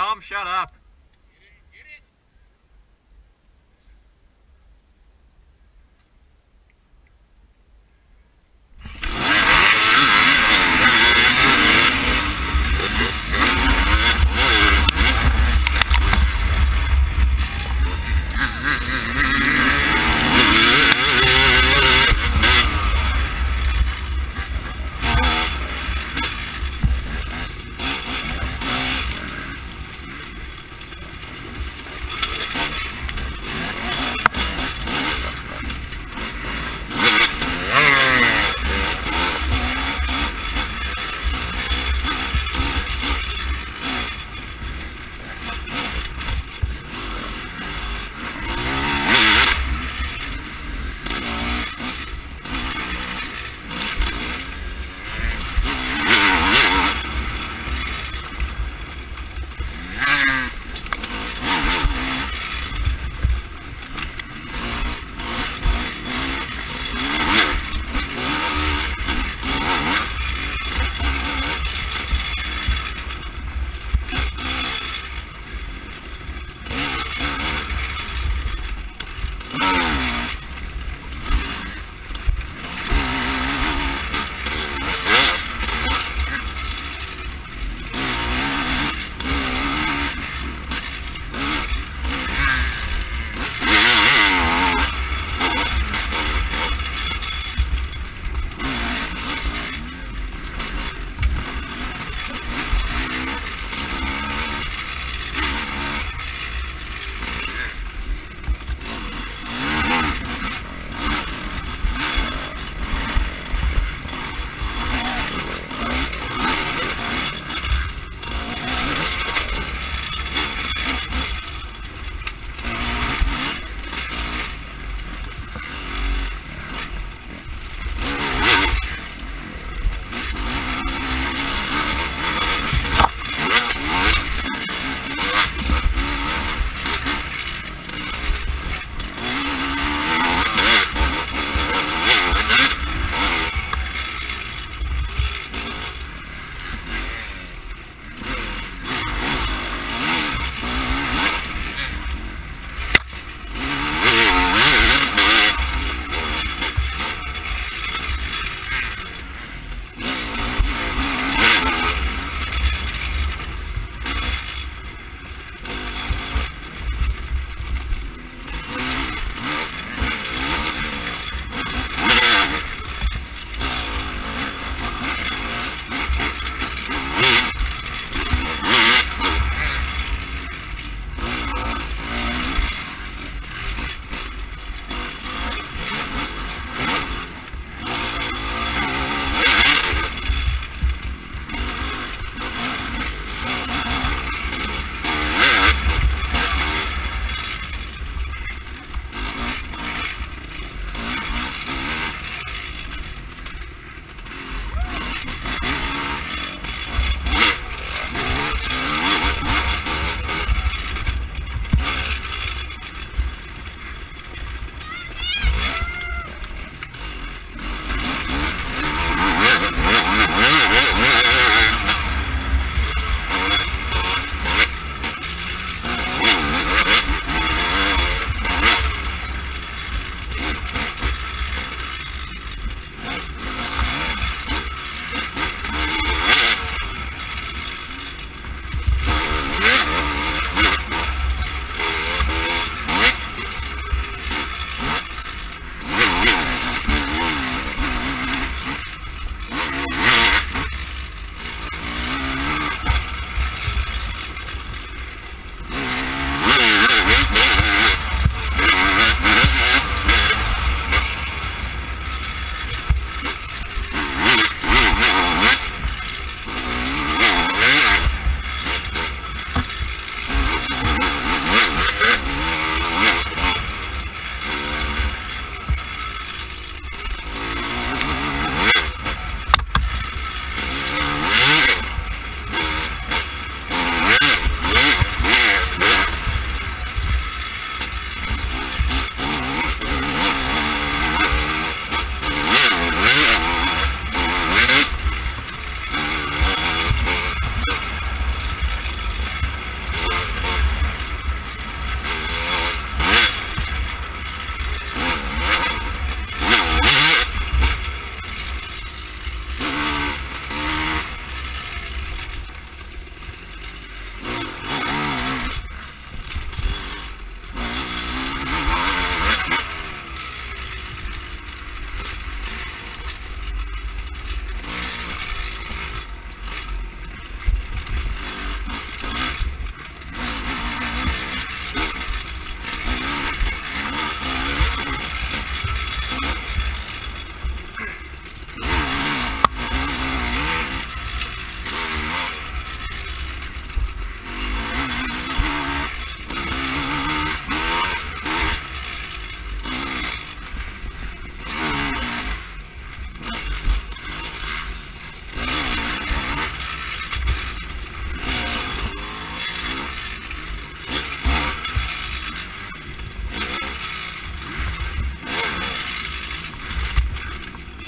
Tom, shut up.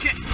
Shit.